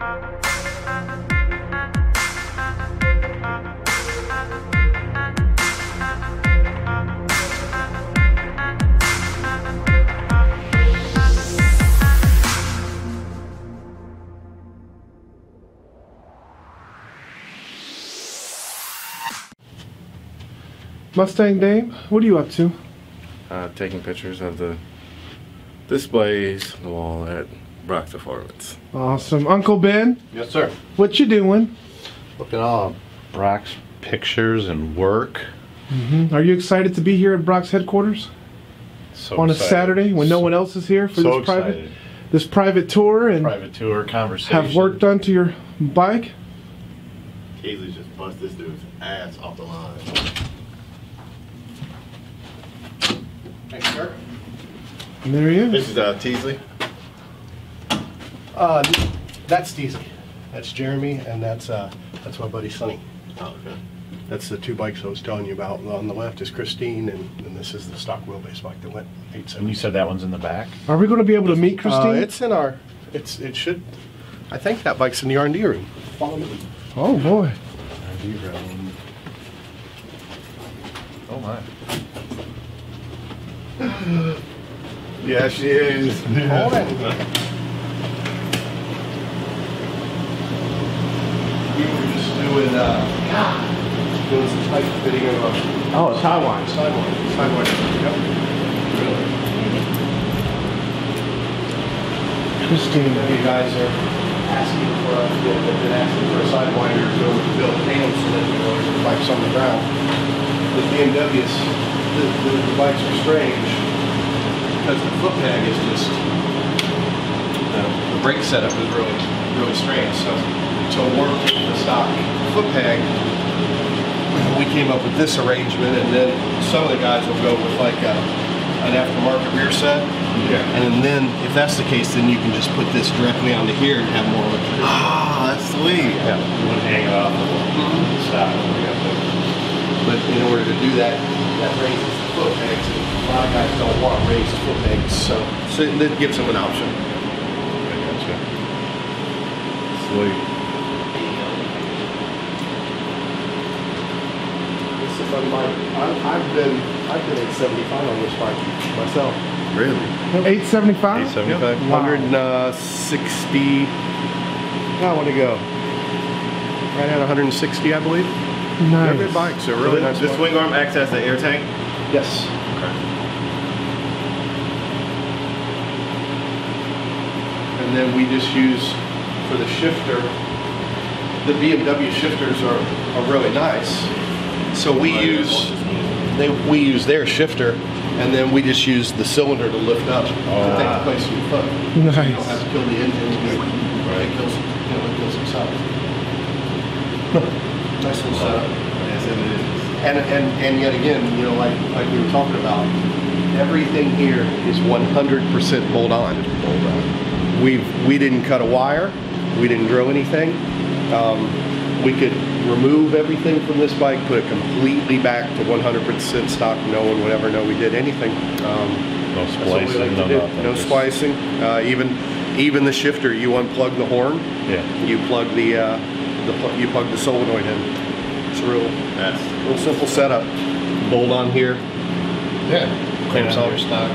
Mustang Dame, what are you up to? Uh, taking pictures of the displays the wall at Brock's Apartments. Awesome. Uncle Ben, Yes, sir. what you doing? Looking at all Brock's pictures and work. Are you excited to be here at Brock's headquarters So on a. Saturday when no one else is here for so this private excited. this private tour and Private tour conversation. have work done to your bike? Casey just bust this dude's ass off the line. Thanks, sir. And there he is. This is uh, Teasley. Uh, that's Steezy. That's Jeremy, and that's uh, that's my buddy Sonny. Oh, okay. That's the two bikes I was telling you about. On the left is Christine, and, and this is the stock wheelbase bike that went And 870. you said that one's in the back? Are we going to be able to meet Christine? Uh, it's in our. It's it should. I think that bike's in the R and D room. Follow me. oh boy. R&D room. Oh my. Yeah, she is. Hold it. Just doing uh, doing some fitting of a Oh, it's Taiwan. sidewalk. Sidewalk. Yep. Christine. You guys are asking for, a- they've been asking for a sidewinder to build panels so that you know bikes on the ground. The BMWs, the, the, the bikes are strange because the foot peg is just, the, the brake setup is really, really strange. So to work with the stock foot peg, we came up with this arrangement and then some of the guys will go with like a, an aftermarket rear set. Yeah. And then, if that's the case, then you can just put this directly onto here and have more electricity. Ah, that's sweet. Yeah. You wouldn't hang it off the stop. But in order to do that, that raises the foot pegs. and A lot of guys don't want raised foot pegs, so, so that gives them an option. Sweet. This is on my, I'm, I've been, I've been at 75 on this bike myself. Really? 875? 875. Wow. 160, uh, I want to go. Right at 160, I believe. They're good Nice. bikes, they're really nice. This bikes. swing arm acts as the air tank. Yes. Okay. And then we just use for the shifter, the BMW shifters are, are really nice. So we use, they, we use their shifter and then we just use the cylinder to lift up to take the ah. place of your foot. You don't have Nice. to kill the engine, it kills, you know, it kills itself. Nice little setup. Yes, it is. And, and, and yet again, you know, like, like we were talking about, everything here is 100% bolt on. We've, we didn't cut a wire, we didn't grow anything. Um, we could remove everything from this bike, put it completely back to 100% stock. No one would ever know we did anything. Um, No that's what we splicing, like no nothing. No splicing. Uh, even, even the shifter, you unplug the horn, Yeah. you plug the, uh, the pl- you plug the solenoid in. It's a real, That's real simple setup. Bolt on here. Yeah. Clamps all your stock.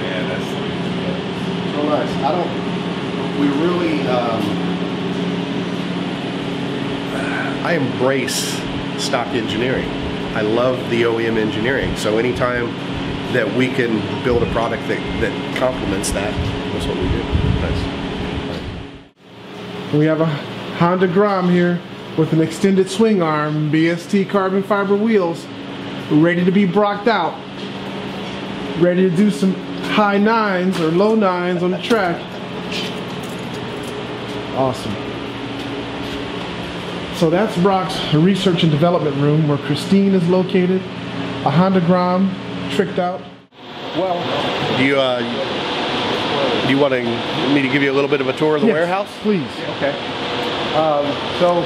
man, that's. So nice. I don't, we really, um, I embrace stock engineering. I love the OEM engineering. So anytime that we can build a product that, that complements that, that's what we do. We have a Honda Grom here with an extended swing arm, BST carbon fiber wheels, ready to be brocked out. Ready to do some high nines or low nines on the track. Awesome. So that's Brock's research and development room where Christine is located. A Honda Grom tricked out. Well, Do you, uh, do you want me to give you a little bit of a tour of the yes, warehouse? please. Okay. Um, so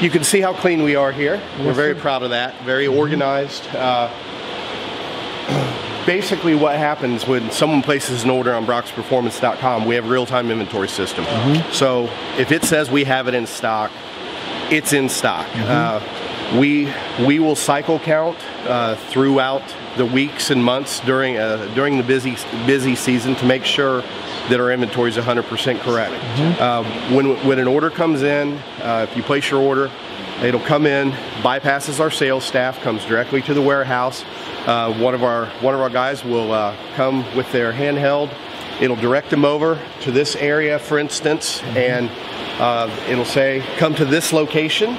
you can see how clean we are here. We're very sir. proud of that. Very organized. Uh, basically what happens when someone places an order on brocksperformance.com. We have a real-time inventory system. So if it says we have it in stock, it's in stock. Uh, we we will cycle count uh, throughout the weeks and months during uh, during the busy busy season to make sure that our inventory is 100% correct. Uh, when when an order comes in, uh, if you place your order, it'll come in, bypasses our sales staff, comes directly to the warehouse. Uh, one of our one of our guys will uh, come with their handheld. It'll direct them over to this area, for instance, and uh, it'll say, "Come to this location."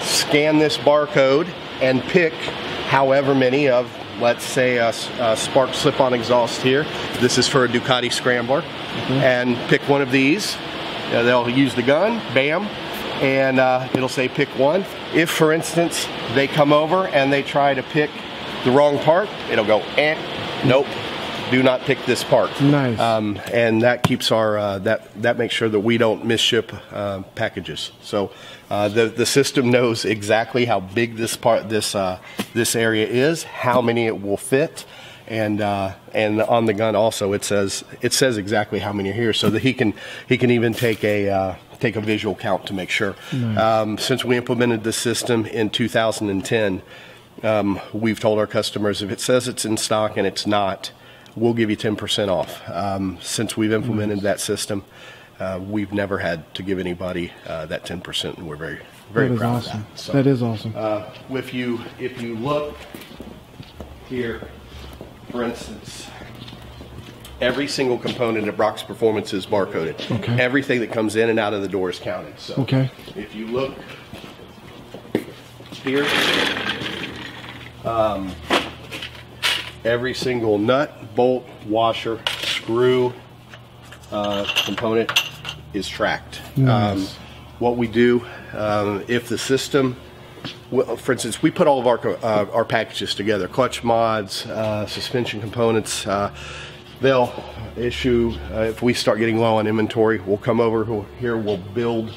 scan this barcode and pick however many of let's say a spark slip-on exhaust here this is for a ducati scrambler and pick one of these Uh, they'll use the gun bam and uh, it'll say pick one if for instance they come over and they try to pick the wrong part it'll go eh, nope do not pick this part Nice. um, and that keeps our uh, that that makes sure that we don't misship uh, packages. So uh, the the system knows exactly how big this part this uh, this area is, how many it will fit, and uh, and on the gun also it says it says exactly how many are here, so that he can he can even take a uh, take a visual count to make sure. Um, since we implemented the system in 2010. Um, we've told our customers if it says it's in stock and it's not, we'll give you 10% off. Um, since we've implemented that system, uh, we've never had to give anybody uh, that 10%, and we're very, very proud awesome. of that. So, That is awesome. uh, if you if you look here, for instance, every single component of Brock's Performance is barcoded. Okay. Everything that comes in and out of the door is counted. So Okay. if you look here, um, every single nut, bolt, washer, screw, uh, component is tracked. Nice. Um, what we do, um, if the system, for instance, we put all of our uh, our packages together, clutch mods, uh, suspension components. Uh, they'll issue uh, if we start getting low on inventory. We'll come over here. We'll build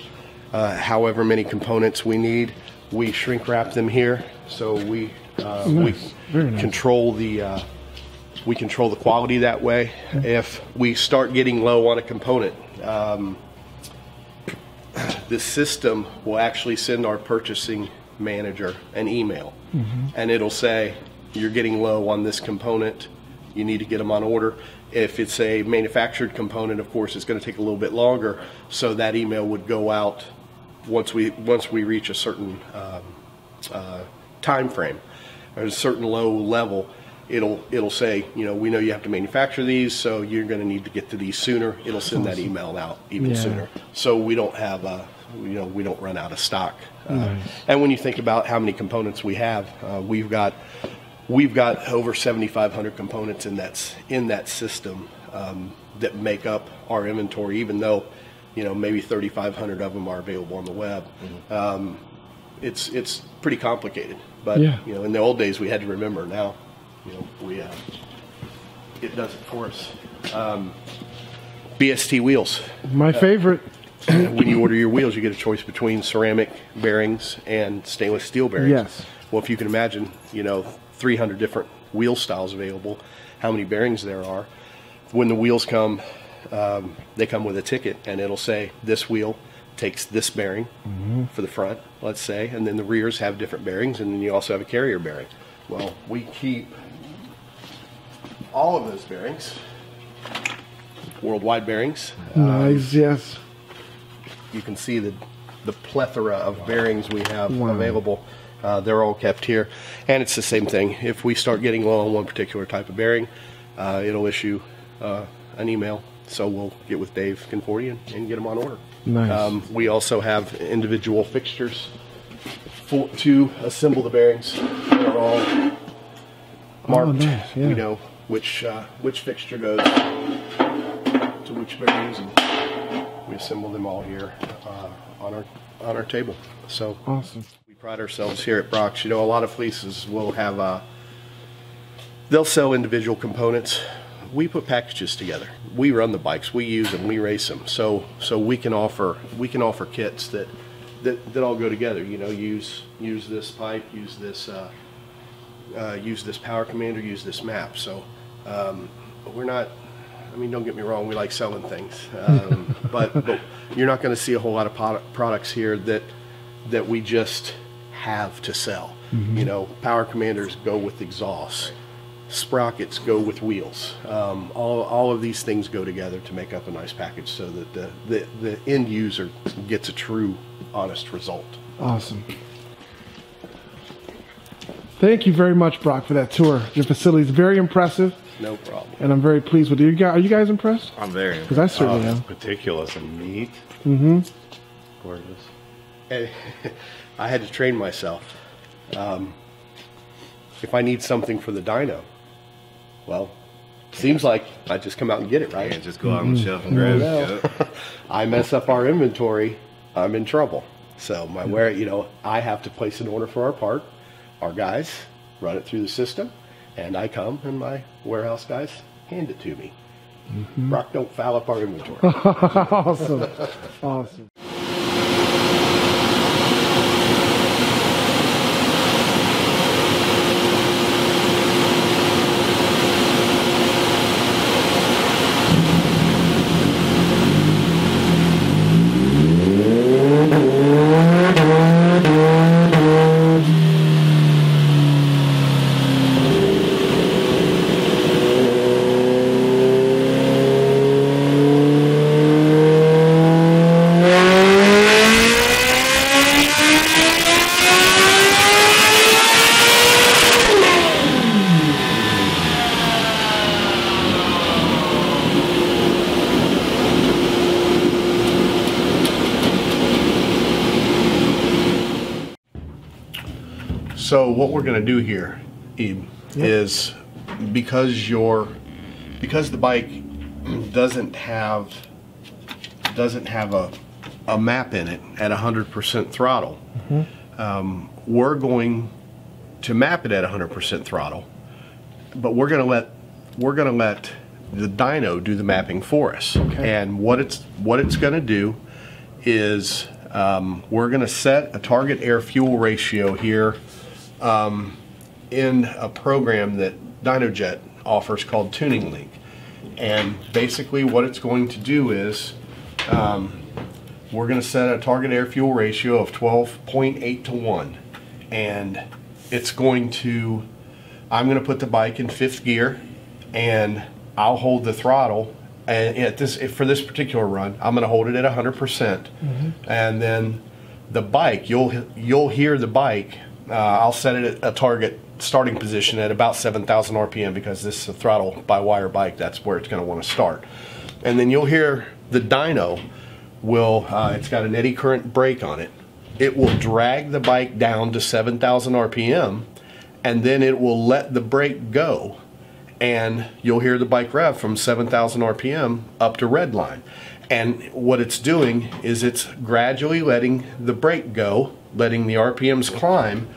uh, however many components we need. We shrink wrap them here, so we uh, Nice. We nice. control the. Uh, we control the quality that way. If we start getting low on a component, um, the system will actually send our purchasing manager an email, and it'll say, "You're getting low on this component. You need to get them on order." If it's a manufactured component, of course, it's going to take a little bit longer. So that email would go out once we once we reach a certain um, uh, time frame or a certain low level, it'll it'll say, you know, we know you have to manufacture these, so you're going to need to get to these sooner. It'll send that email out even Yeah. sooner, so we don't have, uh, you know, we don't run out of stock. Uh, Nice. And when you think about how many components we have, uh, we've got we've got over 7,500 components in that in that system um, that make up our inventory, even though. You know, maybe 3,500 of them are available on the web Um, it's it's pretty complicated. But Yeah. you know, in the old days we had to remember. Now, you know, we uh, it does it for us. Um, BST wheels. My favorite. When you order your wheels, you get a choice between ceramic bearings and stainless steel bearings. Yes. Well, if you can imagine, you know, 300 different wheel styles available, how many bearings there are. When the wheels come, um, they come with a ticket, and it'll say this wheel takes this bearing for the front, let's say, and then the rears have different bearings, and then you also have a carrier bearing. Well, we keep all of those bearings, worldwide bearings. Nice. Yes. You can see the the plethora of bearings we have Wow. available. Uh, they're all kept here, and it's the same thing. If we start getting low on one particular type of bearing, uh, it'll issue uh, an email. So we'll get with Dave Conforti and, and get them on order. Nice. Um, we also have individual fixtures for, to assemble the bearings. They're all marked. nice, yeah. We know which uh, which fixture goes to which bearings, and we assemble them all here uh, on our on our table. So Awesome. we pride ourselves here at Brock's. You know, a lot of fleeces will have, uh, they'll sell individual components. We put packages together. We run the bikes. We use them. We race them. So, so we can offer, we can offer kits that, that, that all go together. You know, use, use this pipe, use this, uh, uh, use this power commander, use this map. So Um, we're not. I mean, don't get me wrong. We like selling things, um, but but you're not going to see a whole lot of product, products here that that we just have to sell. You know, power commanders go with exhausts. Sprockets go with wheels. Um, all, all of these things go together to make up a nice package so that the, the, the end user gets a true, honest result. Awesome. Thank you very much, Brock, for that tour. Your facility is very impressive, No problem. and I'm very pleased with you. you guys, are you guys impressed? I'm very. Because I certainly Oh, am. meticulous and neat. Mm-hmm. Gorgeous. And I had to train myself. Um, if I need something for the dyno, well, seems like I just come out and get it, right? And just go out on the shelf and grab No. it. Yep. I mess up our inventory, I'm in trouble. So my where you know I have to place an order for our part. Our guys run it through the system, and I come and my warehouse guys hand it to me. Mm-hmm. Brock, don't foul up our inventory. awesome. Awesome. So what we're going to do here, Ebe, is because your because the bike doesn't have doesn't have a a map in it at 100% throttle, um, we're going to map it at 100% throttle, but we're going to let we're going to let the dyno do the mapping for us. And what it's what it's going to do is um, we're going to set a target air fuel ratio here um, in a program that DynoJet offers called Tuning Link. And basically, what it's going to do is um, we're going to set a target air fuel ratio of 12.8 to 1. And it's going to, I'm going to put the bike in fifth gear and I'll hold the throttle. And at this, for this particular run, I'm going to hold it at 100%. percent And then the bike, you'll you'll hear the bike. Uh, I'll set it at a target starting position at about 7,000 RPM because this is a throttle by wire bike. That's where it's going to want to start. And then you'll hear the dyno will. Uh, it's got an eddy current brake on it. It will drag the bike down to 7,000 RPM, and then it will let the brake go and you'll hear the bike rev from 7,000 RPM up to red line. And what it's doing is it's gradually letting the brake go, letting the RPMs climb,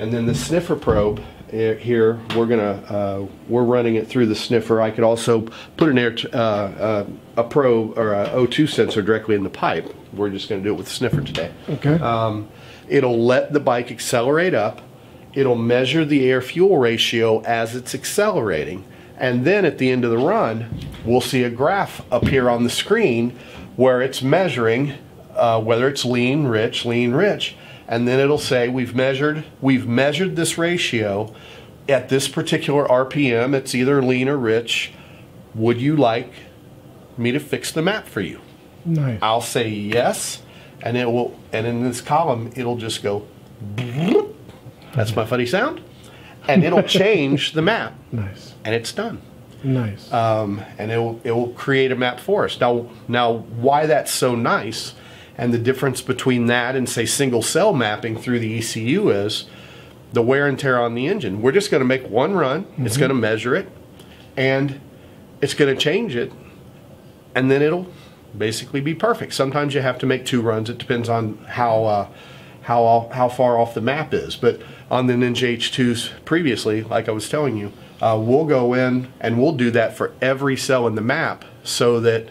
and then the sniffer probe eh, here we're gonna uh, we're running it through the sniffer. I could also put an air uh, uh, a probe or a O2 sensor directly in the pipe. We're just gonna do it with the sniffer today. Okay. Um, it'll let the bike accelerate up. It'll measure the air fuel ratio as it's accelerating. And then at the end of the run, we'll see a graph appear on the screen where it's measuring uh, whether it's lean, rich, lean, rich. And then it'll say we've measured we've measured this ratio at this particular RPM. It's either lean or rich. Would you like me to fix the map for you? nice. I'll say yes, and it will. And in this column, it'll just go. That's my funny sound, and it'll change the map, Nice. and it's done. Nice. Um, and it will it will create a map for us. Now, now, why that's so nice, and the difference between that and say single cell mapping through the ECU is the wear and tear on the engine. We're just going to make one run. It's going to measure it, and it's going to change it, and then it'll basically be perfect. Sometimes you have to make two runs. It depends on how uh, how how far off the map is. But on the Ninja H2s previously, like I was telling you, uh, we'll go in and we'll do that for every cell in the map, so that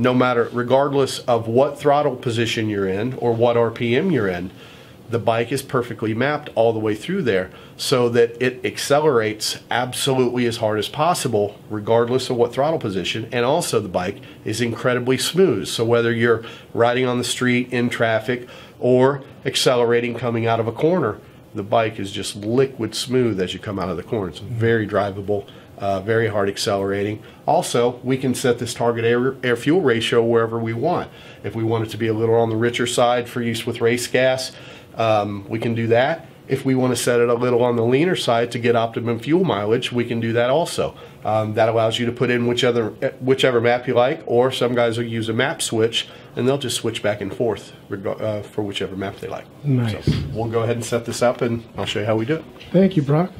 no matter regardless of what throttle position you're in or what RPM you're in, the bike is perfectly mapped all the way through there so that it accelerates absolutely as hard as possible regardless of what throttle position. And also the bike is incredibly smooth. So whether you're riding on the street in traffic or accelerating coming out of a corner the bike is just liquid smooth as you come out of the corner. It's very drivable uh, very hard accelerating. Also, we can set this target air, air fuel ratio wherever we want. If we want it to be a little on the richer side for use with race gas, um, we can do that. If we want to set it a little on the leaner side to get optimum fuel mileage, we can do that also. Um, that allows you to put in whichever whichever map you like, or some guys will use a map switch and they'll just switch back and forth uh, for whichever map they like. Nice. So we'll go ahead and set this up and I'll show you how we do it. Thank you, Brock.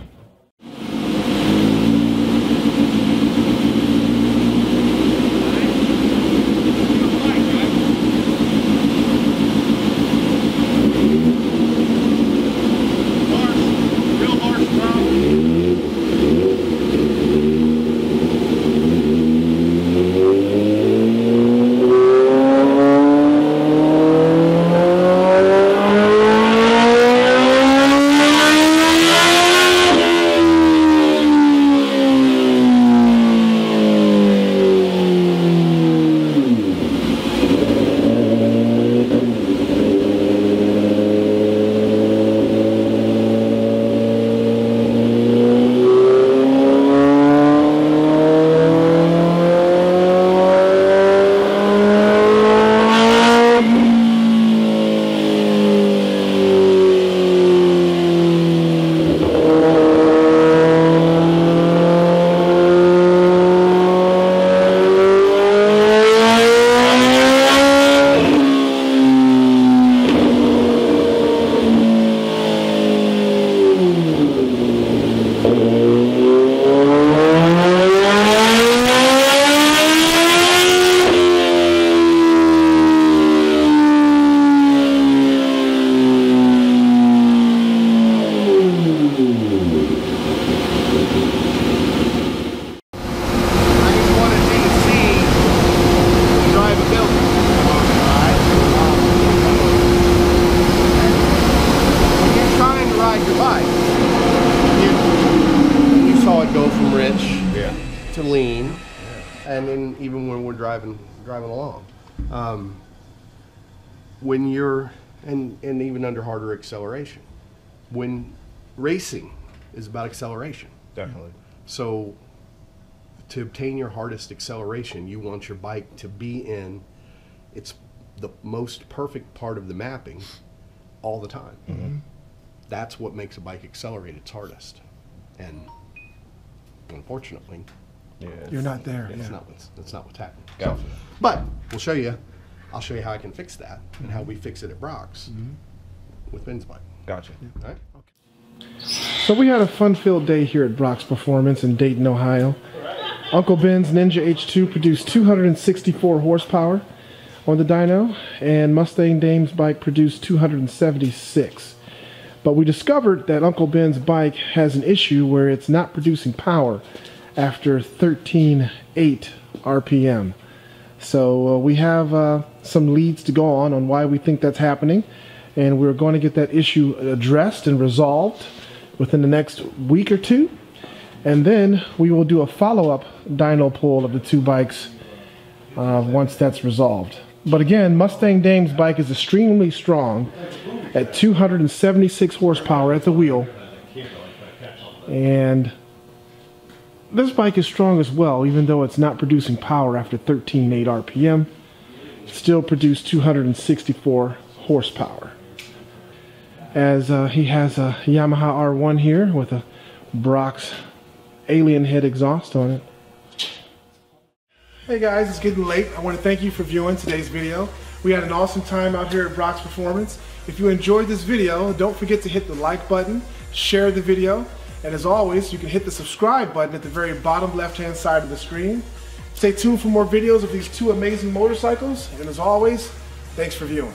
To lean, yeah. and then even when we're driving driving along, um, when you're and and even under harder acceleration, when racing is about acceleration. Definitely. So to obtain your hardest acceleration, you want your bike to be in its the most perfect part of the mapping all the time. Mm-hmm. That's what makes a bike accelerate its hardest. And unfortunately, yeah, You're not there. That's yeah. not what's that's not what's happening. Gotcha. But we'll show you. I'll show you how I can fix that and how we fix it at Brock's mm-hmm. with Ben's bike. Gotcha. All right. So we had a fun-filled day here at Brock's Performance in Dayton, Ohio. Uncle Ben's Ninja H2 produced 264 horsepower on the dyno, and Mustang Dame's bike produced 276. But we discovered that Uncle Ben's bike has an issue where it's not producing power after 13.8 RPM. So uh, we have uh, some leads to go on on why we think that's happening, and we're going to get that issue addressed and resolved within the next week or two. And then we will do a follow-up dyno pull of the two bikes uh, once that's resolved. But again, Mustang Dame's bike is extremely strong at 276 horsepower at the wheel. And this bike is strong as well, even though it's not producing power after 13.8 RPM. Still produced 264 horsepower. As uh, he has a Yamaha R1 here with a Brock's alien head exhaust on it. Hey guys, it's getting late. I want to thank you for viewing today's video. We had an awesome time out here at Brock's Performance. If you enjoyed this video, don't forget to hit the like button, share the video, and as always, you can hit the subscribe button at the very bottom left-hand side of the screen. Stay tuned for more videos of these two amazing motorcycles, and as always, thanks for viewing.